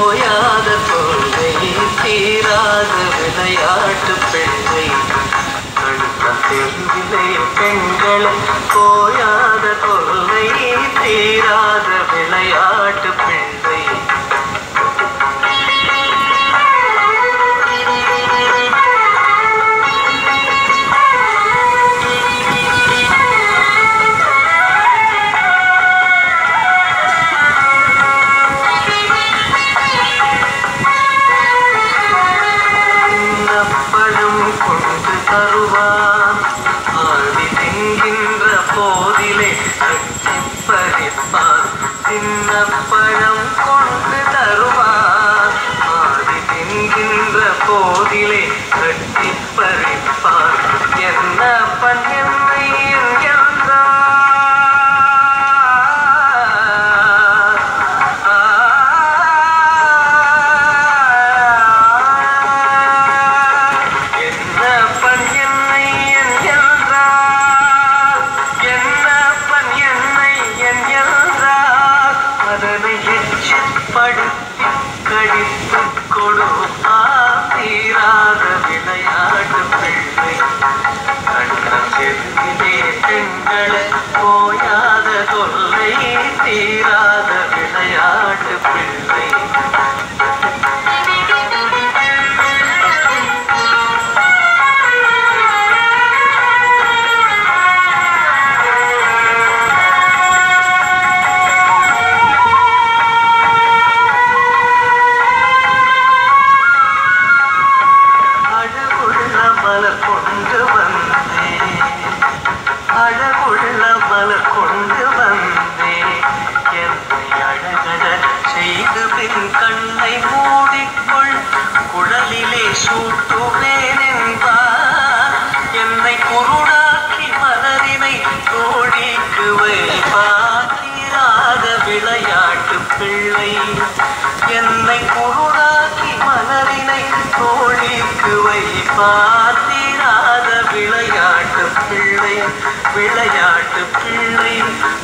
ஓயாத தொல்லை தீராத விளையாட்டு பெண்ணை கழுத்தம் தெரிந்திலே பெண்களை ஓயாத தொல்லை தீராத விளையாட்டு பெண் Aruba.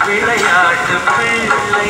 விளையாட்டு பிள்ளை.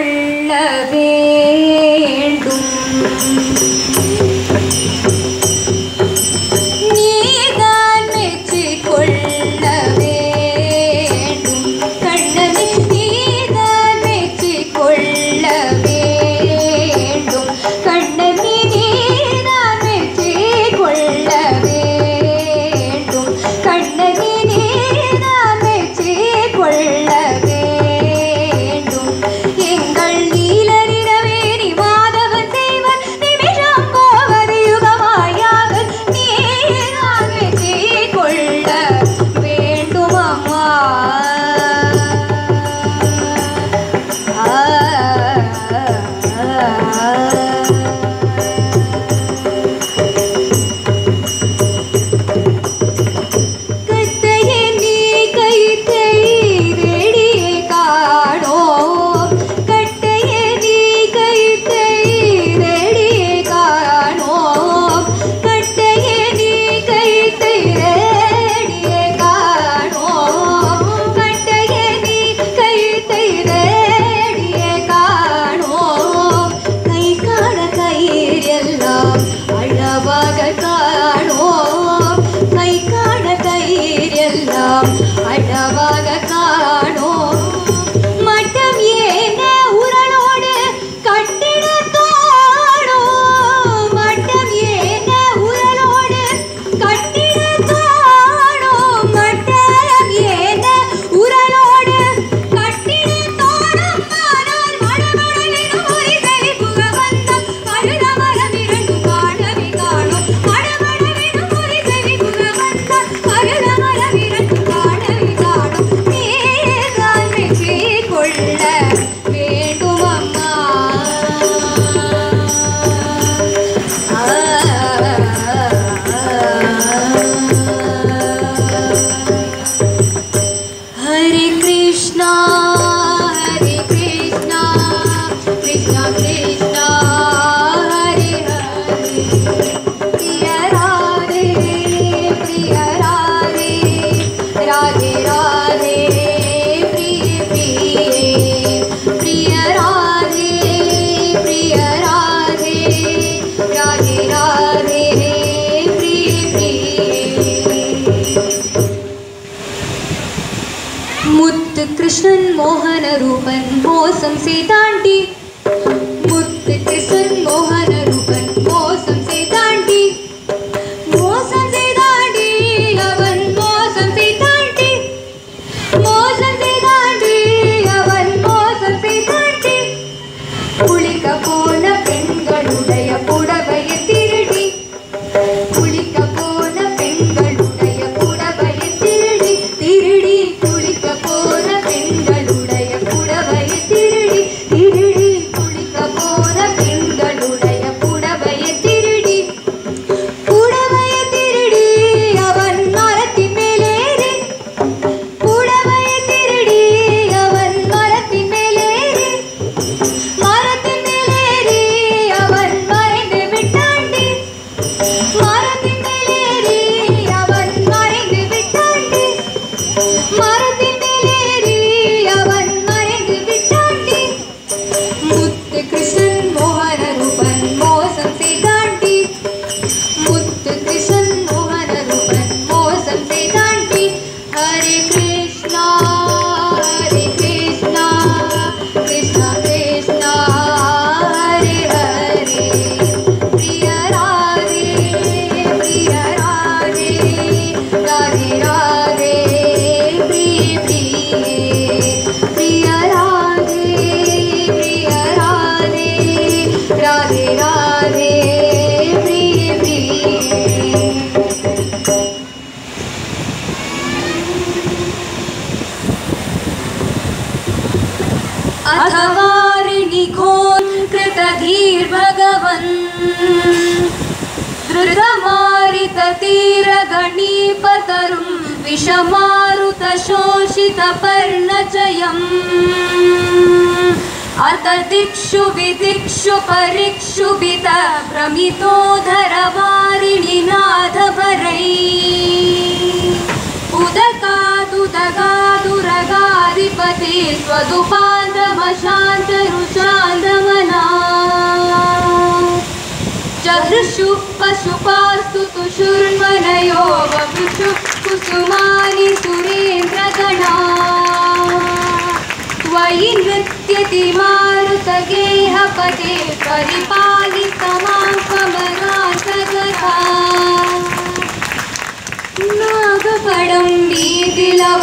الذي मौसम पर्णचय अतदिक्षु विदिक्षु परिक्षु वितभ्रमितो धर वारिणिनाथपरै उदकातुदगा चहृषु पशुपास्तु तुषुर्मनयो वपुषु कुसुमानि नृत्य त्वयि नृत्यति मारुतगेहपदे परिपालितमापमरासगता नागपडं वीतिलव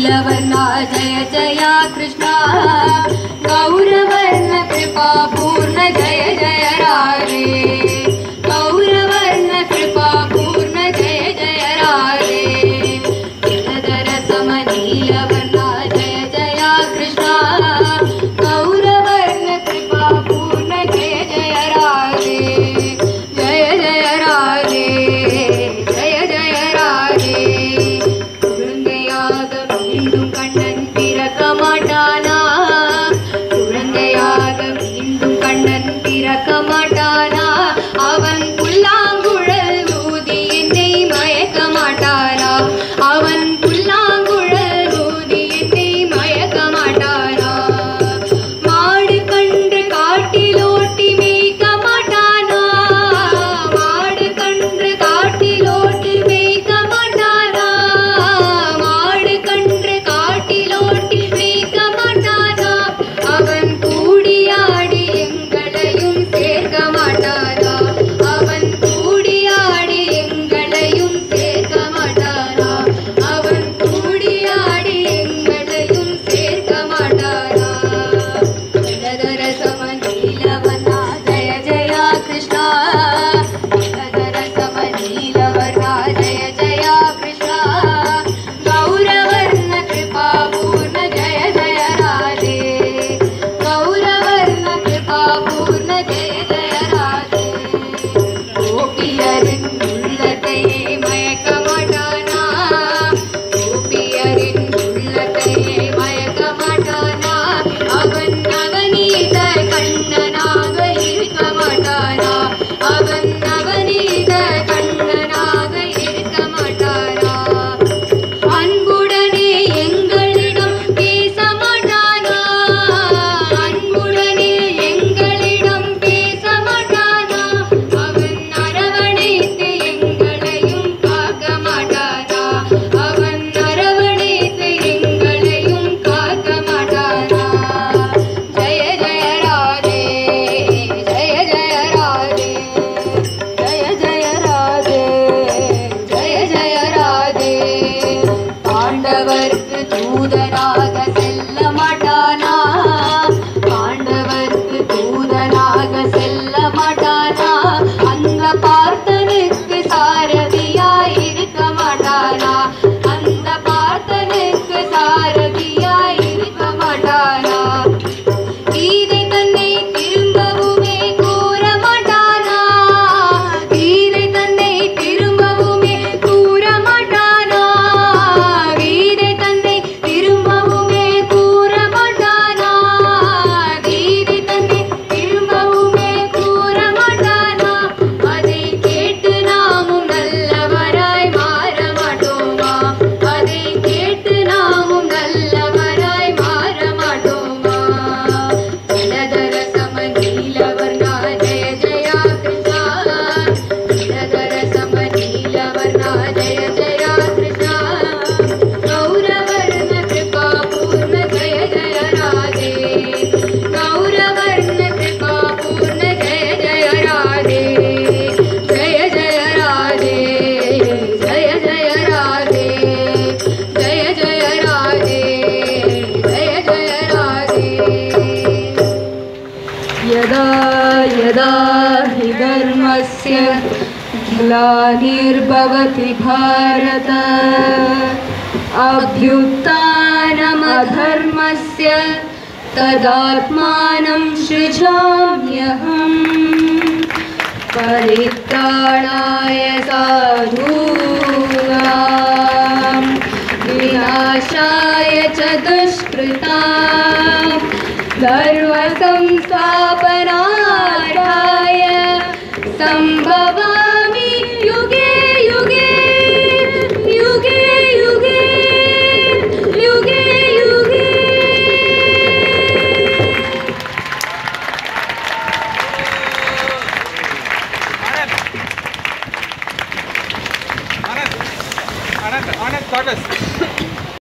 नीलवर्णा जय जया कृष्णा। गौरवर्ण कृपा ग्लानिर्भवति भारत। अभ्युत्थानमधर्मस्य तदात्मानं सृजाम्यहम्। परित्राणाय साधूनां